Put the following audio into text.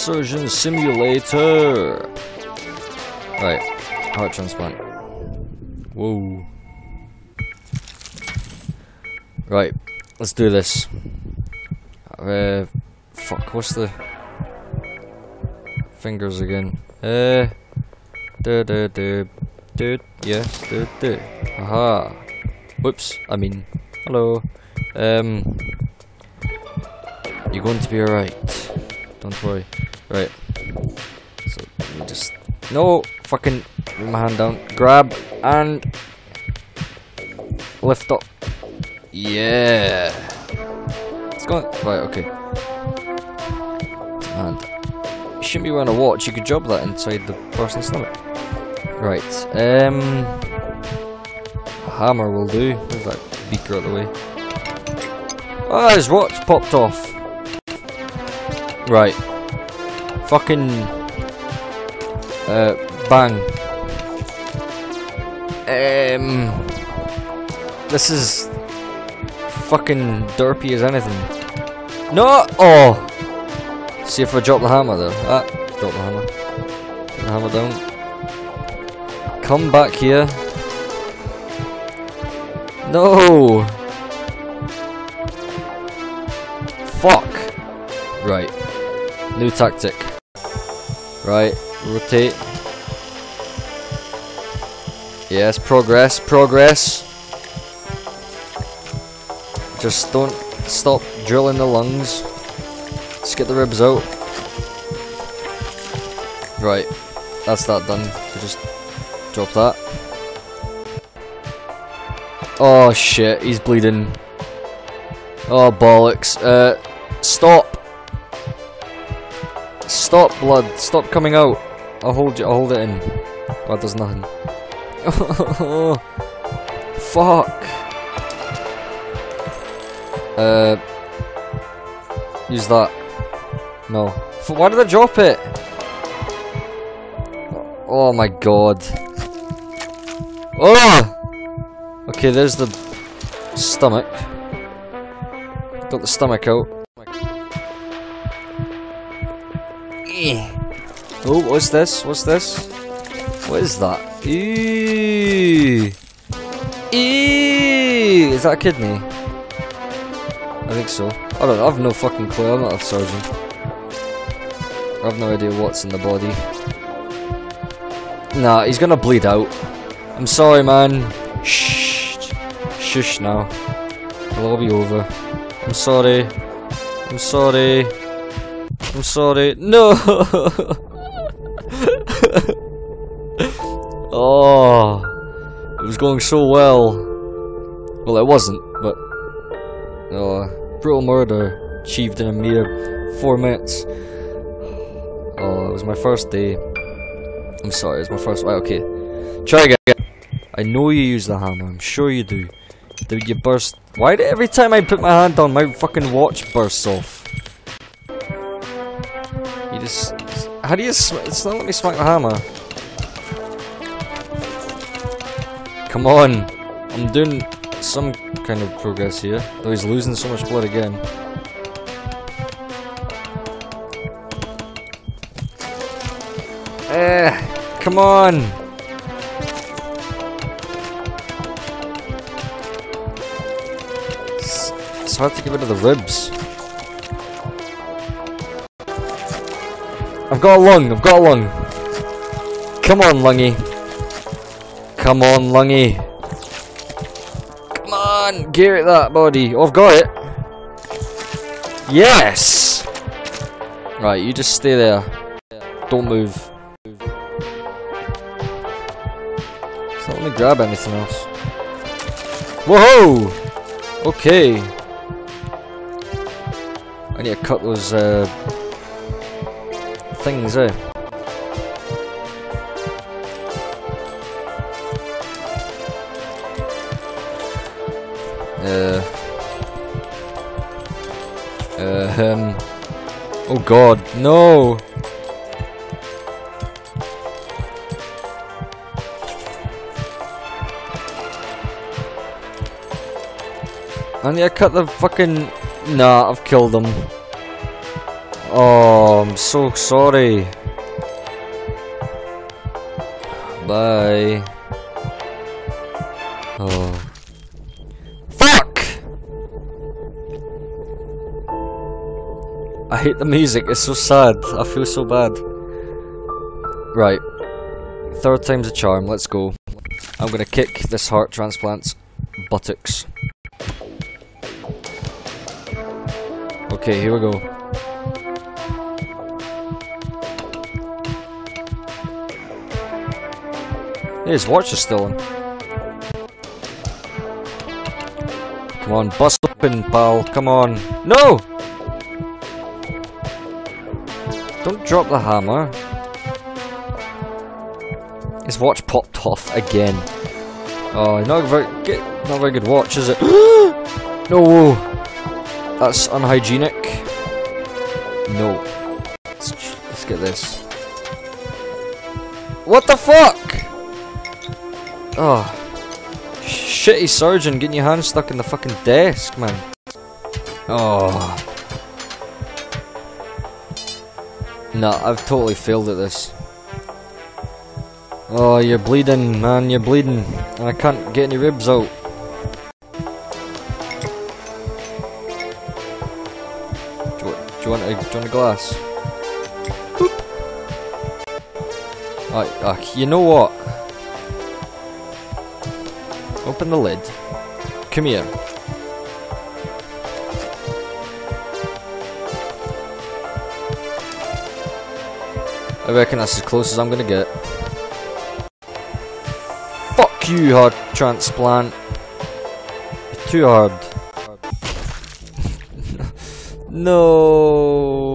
Surgeon Simulator. Right, heart transplant. Whoa. Right, let's do this. Uh, fuck, what's the fingers again? Uh, do do do do yes do do. Aha. Whoops. I mean, hello. Um, you're going to be alright. Don't worry. Right. So just no fucking my hand down. Grab and lift up. Yeah. It's going right. Okay. And you shouldn't be wearing a watch. You could drop that inside the person's stomach. Right. Um. A hammer will do. Move that beaker out of the way. Ah, his watch popped off. Right. Fucking. Uh, bang. Um. This is fucking derpy as anything. No! Oh! See if I drop the hammer though. Ah, drop the hammer. Put the hammer down. Come back here. No! Fuck! Right. New tactic. Right, rotate. Yes, progress, progress. Just don't stop drilling the lungs. Just get the ribs out. Right, that's that done. Just drop that. Oh shit, he's bleeding. Oh bollocks. Uh, stop. Stop, blood. Stop coming out. I'll hold you. I'll hold it in. It does nothing. Fuck. Uh. Use that. No. F why did I drop it? Oh my god. Oh! Okay, there's the stomach. Got the stomach out. Oh, what's this? What's this? What is that? Eee. Eee. Is that a kidney? I think so. I don't know. I have no fucking clue. I'm not a surgeon. I have no idea what's in the body. Nah, he's gonna bleed out. I'm sorry, man. Shh. Shush now. It'll all be over. I'm sorry. I'm sorry. I'm sorry. No! oh. It was going so well. Well, it wasn't, but... Oh, brutal murder achieved in a mere four minutes. Oh, it was my first day. I'm sorry, it's my first... Right, okay. Try again. I know you use the hammer, I'm sure you do. Did you burst... Why did every time I put my hand on, my fucking watch bursts off? How do you... It's not let me smack the hammer. Come on. I'm doing some kind of progress here. Though he's losing so much blood again. Eh, come on. It's, it's hard to get rid of the ribs. I've got a lung, I've got a lung. Come on, lungy. Come on, lungy. Come on, get that body. Oh, I've got it. Yes! Right, you just stay there. Don't move. It's not let me grab anything else. Whoa! Okay. I need to cut those uh, things, eh? Uh. Uh, um. Oh god, no! I need to cut the fucking... Nah, I've killed them. Oh, I'm so sorry. Bye. Oh. Fuck! I hate the music, it's so sad. I feel so bad. Right. Third time's a charm, let's go. I'm gonna kick this heart transplant's buttocks. Okay, here we go. His watch is still on. Come on, bust open, pal. Come on. No! Don't drop the hammer. His watch popped off again. Oh, not very, not very good watch, is it? no! That's unhygienic. No. Let's, let's get this. What the fuck? Oh. Shitty surgeon getting your hand stuck in the fucking desk, man. Oh. No, I've totally failed at this. Oh, you're bleeding, man, you're bleeding. And I can't get any ribs out. Do you, do you want, a, do you want a glass? Boop. Uh, uh, you know what? Open the lid. Come here. I reckon that's as close as I'm gonna get. Fuck you, hard transplant. Too hard. no.